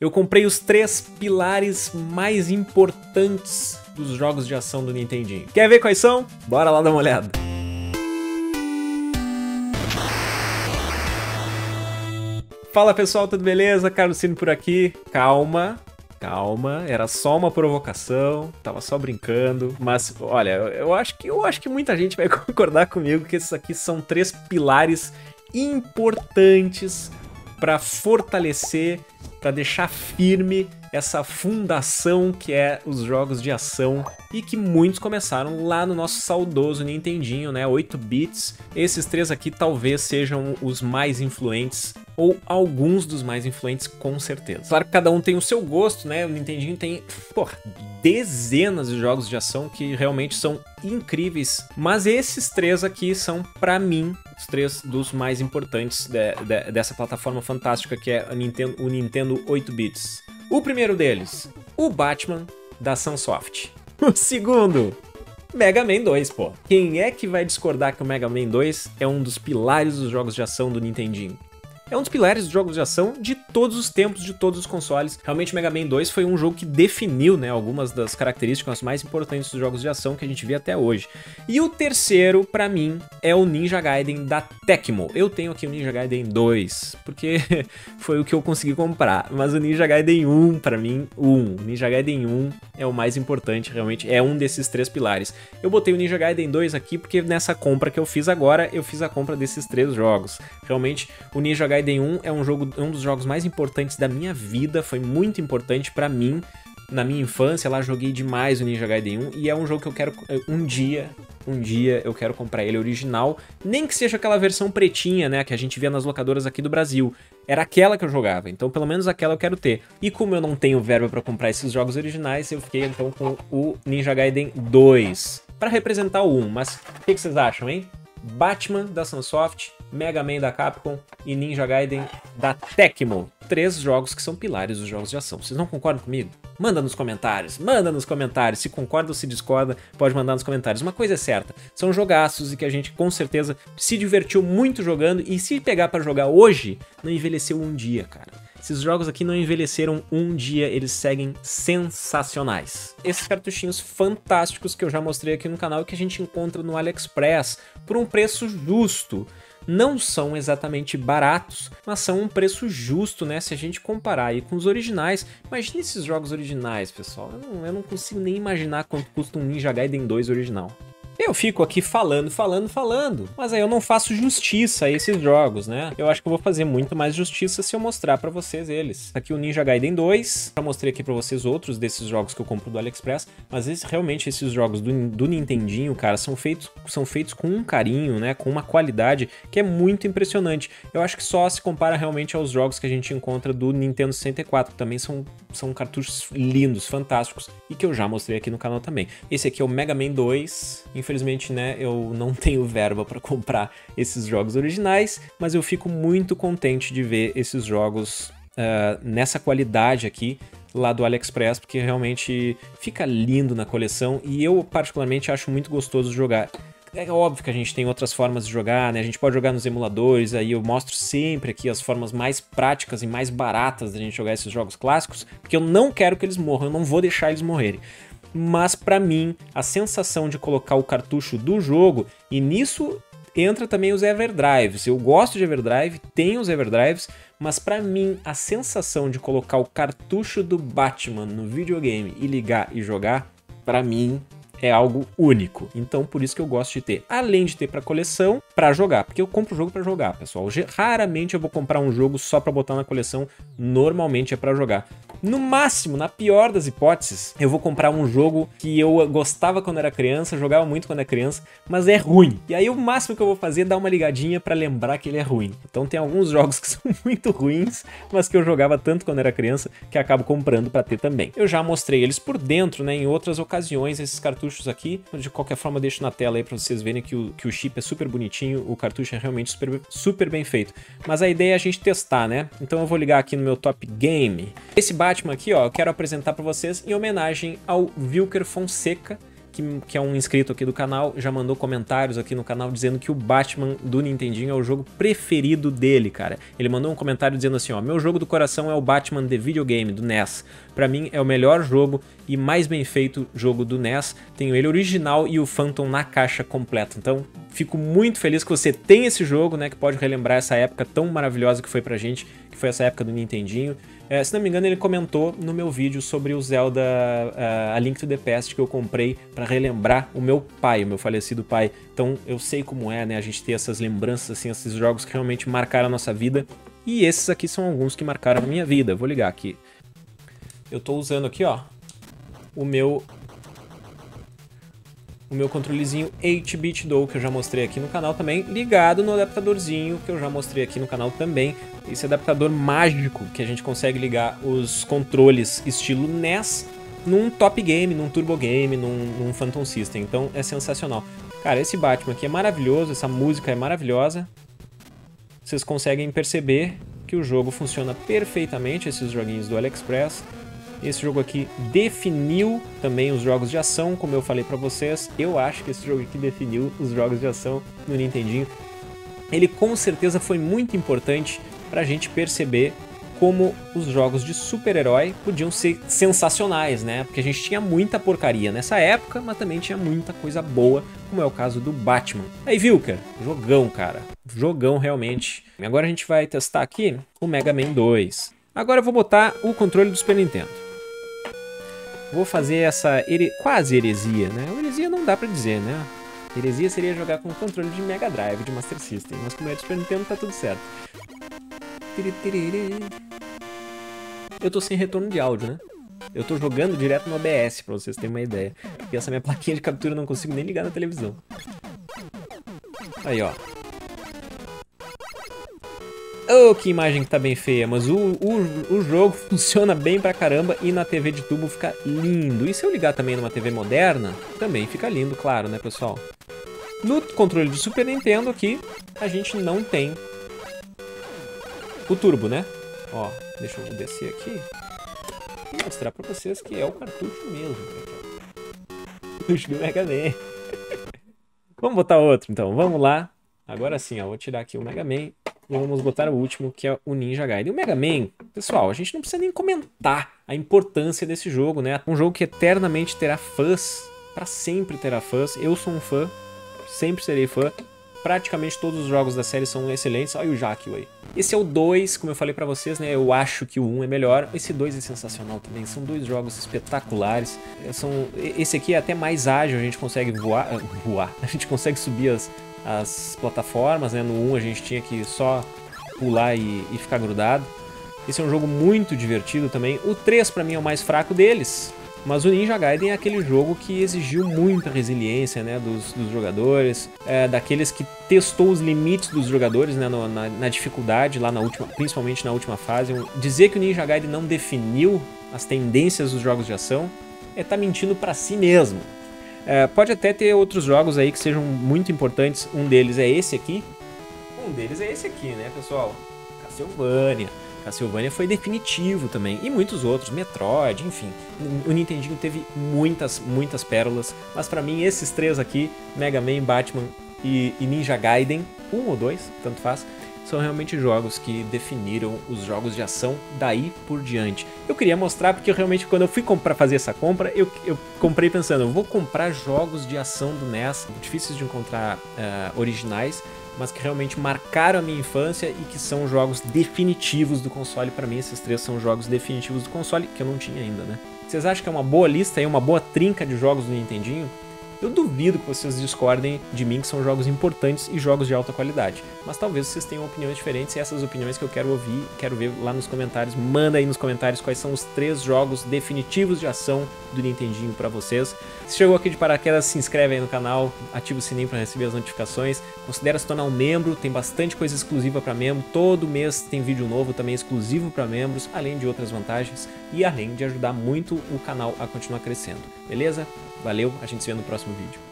Eu comprei os três pilares mais importantes dos jogos de ação do Nintendinho. Quer ver quais são? Bora lá dar uma olhada. Fala pessoal, tudo beleza? Carlos Cine por aqui. Calma, calma, era só uma provocação, tava só brincando, mas olha, eu acho que eu acho que muita gente vai concordar comigo que esses aqui são três pilares importantes para fortalecer, para deixar firme essa fundação que é os jogos de ação e que muitos começaram lá no nosso saudoso Nintendinho, né, 8 bits. Esses três aqui talvez sejam os mais influentes ou alguns dos mais influentes com certeza. Claro que cada um tem o seu gosto, né? O Nintendinho tem, porra, dezenas de jogos de ação que realmente são incríveis, mas esses três aqui são para mim os três dos mais importantes de, de, dessa plataforma fantástica que é Nintendo, o Nintendo 8 bits. O primeiro deles, o Batman da Sunsoft. O segundo, Mega Man 2, pô. Quem é que vai discordar que o Mega Man 2 é um dos pilares dos jogos de ação do Nintendinho? É um dos pilares dos jogos de ação de todos os tempos, de todos os consoles. Realmente, Mega Man 2 foi um jogo que definiu né, algumas das características mais importantes dos jogos de ação que a gente vê até hoje. E o terceiro, para mim, é o Ninja Gaiden da Tecmo. Eu tenho aqui o Ninja Gaiden 2, porque foi o que eu consegui comprar. Mas o Ninja Gaiden 1, para mim, 1. Ninja Gaiden 1 é o mais importante, realmente, é um desses três pilares. Eu botei o Ninja Gaiden 2 aqui porque nessa compra que eu fiz agora, eu fiz a compra desses três jogos. Realmente, o Ninja Gaiden Gaiden 1 é um jogo, um dos jogos mais importantes da minha vida, foi muito importante para mim. Na minha infância, lá joguei demais o Ninja Gaiden 1 e é um jogo que eu quero um dia, um dia eu quero comprar ele original, nem que seja aquela versão pretinha, né, que a gente via nas locadoras aqui do Brasil. Era aquela que eu jogava, então pelo menos aquela eu quero ter. E como eu não tenho verba para comprar esses jogos originais, eu fiquei então com o Ninja Gaiden 2 para representar o 1. Mas o que, que vocês acham, hein? Batman da Sunsoft, Mega Man da Capcom e Ninja Gaiden da Tecmo. Três jogos que são pilares dos jogos de ação. Vocês não concordam comigo? Manda nos comentários, manda nos comentários. Se concorda ou se discorda, pode mandar nos comentários. Uma coisa é certa, são jogaços e que a gente com certeza se divertiu muito jogando e se pegar para jogar hoje, não envelheceu um dia, cara. Esses jogos aqui não envelheceram um dia, eles seguem sensacionais. Esses cartuchinhos fantásticos que eu já mostrei aqui no canal e que a gente encontra no AliExpress por um preço justo não são exatamente baratos, mas são um preço justo, né? Se a gente comparar aí com os originais. Imagine esses jogos originais, pessoal. Eu não, eu não consigo nem imaginar quanto custa um Ninja Gaiden 2 original. Eu fico aqui falando, falando, falando, mas aí eu não faço justiça a esses jogos, né? Eu acho que eu vou fazer muito mais justiça se eu mostrar para vocês eles. Aqui o Ninja Gaiden 2, já mostrei aqui para vocês outros desses jogos que eu compro do AliExpress, mas esse, realmente esses jogos do, do Nintendinho, cara, são feitos, são feitos com um carinho, né? Com uma qualidade que é muito impressionante. Eu acho que só se compara realmente aos jogos que a gente encontra do Nintendo 64, que também são, são cartuchos lindos, fantásticos, e que eu já mostrei aqui no canal também. Esse aqui é o Mega Man 2, Infelizmente, né, eu não tenho verba para comprar esses jogos originais, mas eu fico muito contente de ver esses jogos uh, nessa qualidade aqui lá do AliExpress, porque realmente fica lindo na coleção e eu particularmente acho muito gostoso jogar. É óbvio que a gente tem outras formas de jogar, né? A gente pode jogar nos emuladores, aí eu mostro sempre aqui as formas mais práticas e mais baratas da gente jogar esses jogos clássicos, porque eu não quero que eles morram, eu não vou deixar eles morrerem mas para mim a sensação de colocar o cartucho do jogo e nisso entra também os Everdrives. Eu gosto de Everdrive, tenho os Everdrives, mas para mim a sensação de colocar o cartucho do Batman no videogame e ligar e jogar, para mim é algo único. Então por isso que eu gosto de ter, além de ter para coleção, para jogar, porque eu compro o jogo para jogar, pessoal. Raramente eu vou comprar um jogo só para botar na coleção, normalmente é para jogar. No máximo, na pior das hipóteses, eu vou comprar um jogo que eu gostava quando era criança, jogava muito quando era criança, mas é ruim. E aí o máximo que eu vou fazer é dar uma ligadinha para lembrar que ele é ruim. Então tem alguns jogos que são muito ruins, mas que eu jogava tanto quando era criança que acabo comprando para ter também. Eu já mostrei eles por dentro, né, em outras ocasiões, esses cartuchos aqui. De qualquer forma, deixo na tela aí para vocês verem que o, que o chip é super bonitinho, o cartucho é realmente super, super bem feito. Mas a ideia é a gente testar, né? Então eu vou ligar aqui no meu Top Game. Esse Batman aqui, ó, eu quero apresentar para vocês em homenagem ao Wilker Fonseca, que, que é um inscrito aqui do canal, já mandou comentários aqui no canal dizendo que o Batman do Nintendinho é o jogo preferido dele, cara. Ele mandou um comentário dizendo assim, ó, meu jogo do coração é o Batman de videogame, do NES. Pra mim é o melhor jogo e mais bem feito jogo do NES. Tenho ele original e o Phantom na caixa completa. Então, fico muito feliz que você tem esse jogo, né, que pode relembrar essa época tão maravilhosa que foi pra gente, que foi essa época do Nintendinho. É, se não me engano, ele comentou no meu vídeo sobre o Zelda uh, A Link to the Past que eu comprei para relembrar o meu pai, o meu falecido pai. Então eu sei como é, né? A gente ter essas lembranças, assim, esses jogos que realmente marcaram a nossa vida. E esses aqui são alguns que marcaram a minha vida. Vou ligar aqui. Eu tô usando aqui, ó, o meu o meu controlezinho 8-bit do que eu já mostrei aqui no canal também, ligado no adaptadorzinho que eu já mostrei aqui no canal também. Esse adaptador mágico que a gente consegue ligar os controles estilo NES num top game, num turbo game, num, num Phantom System. Então é sensacional. Cara, esse Batman aqui é maravilhoso, essa música é maravilhosa. Vocês conseguem perceber que o jogo funciona perfeitamente, esses joguinhos do AliExpress. Esse jogo aqui definiu também os jogos de ação, como eu falei para vocês. Eu acho que esse jogo aqui definiu os jogos de ação no Nintendinho. Ele com certeza foi muito importante para a gente perceber como os jogos de super-herói podiam ser sensacionais, né? Porque a gente tinha muita porcaria nessa época, mas também tinha muita coisa boa, como é o caso do Batman. Aí, Vilker, jogão, cara. Jogão realmente. Agora a gente vai testar aqui o Mega Man 2. Agora eu vou botar o controle do Super Nintendo. Vou fazer essa here... quase heresia, né? Heresia não dá pra dizer, né? Heresia seria jogar com controle de Mega Drive, de Master System, mas como é de Super Nintendo tá tudo certo. Eu tô sem retorno de áudio, né? Eu tô jogando direto no OBS, pra vocês terem uma ideia. E essa minha plaquinha de captura eu não consigo nem ligar na televisão. Aí, ó. Oh, que imagem que tá bem feia, mas o, o, o jogo funciona bem pra caramba e na TV de tubo fica lindo. E se eu ligar também numa TV moderna, também fica lindo, claro, né, pessoal? No controle do Super Nintendo aqui, a gente não tem o turbo, né? Ó, deixa eu descer aqui e mostrar pra vocês que é o cartucho mesmo. Cartucho do Mega Man. vamos botar outro, então. Vamos lá. Agora sim, ó, vou tirar aqui o Mega Man vamos botar o último, que é o Ninja Gaiden. O Mega Man, pessoal, a gente não precisa nem comentar a importância desse jogo, né? Um jogo que eternamente terá fãs, para sempre terá fãs. Eu sou um fã, sempre serei fã. Praticamente todos os jogos da série são excelentes. Olha o Jaque aí. Esse é o 2, como eu falei pra vocês, né? Eu acho que o 1 um é melhor. Esse 2 é sensacional também. São dois jogos espetaculares. São... Esse aqui é até mais ágil, a gente consegue voar. voar. A gente consegue subir as, as plataformas, né? No 1 a gente tinha que só pular e, e ficar grudado. Esse é um jogo muito divertido também. O 3 para mim é o mais fraco deles, mas o Ninja Gaiden é aquele jogo que exigiu muita resiliência né, dos, dos jogadores, é, daqueles que testou os limites dos jogadores né, no, na, na, dificuldade, lá na última, principalmente na última fase. Dizer que o Ninja Gaiden não definiu as tendências dos jogos de ação é estar tá mentindo para si mesmo. É, pode até ter outros jogos aí que sejam muito importantes. Um deles é esse aqui. Um deles é esse aqui, né, pessoal? Castlevania. Castlevania foi definitivo também. E muitos outros, Metroid, enfim. O Nintendinho teve muitas, muitas pérolas. Mas para mim, esses três aqui, Mega Man, Batman e, e Ninja Gaiden, um ou dois, tanto faz, são realmente jogos que definiram os jogos de ação daí por diante. Eu queria mostrar porque realmente quando eu fui para fazer essa compra, eu, eu comprei pensando, eu vou comprar jogos de ação do NES, difíceis de encontrar uh, originais, mas que realmente marcaram a minha infância e que são jogos definitivos do console. Para mim, esses três são jogos definitivos do console, que eu não tinha ainda, né? Vocês acham que é uma boa lista e uma boa trinca de jogos do Nintendinho? Eu duvido que vocês discordem de mim que são jogos importantes e jogos de alta qualidade. Mas talvez vocês tenham opiniões diferentes e essas opiniões que eu quero ouvir, quero ver lá nos comentários. Manda aí nos comentários quais são os três jogos definitivos de ação do Nintendinho para vocês. Se chegou aqui de paraquedas, se inscreve aí no canal, ativa o sininho para receber as notificações. Considera se tornar um membro, tem bastante coisa exclusiva para membro. Todo mês tem vídeo novo também exclusivo para membros, além de outras vantagens e além de ajudar muito o canal a continuar crescendo. Beleza? Valeu, a gente se vê no próximo vídeo.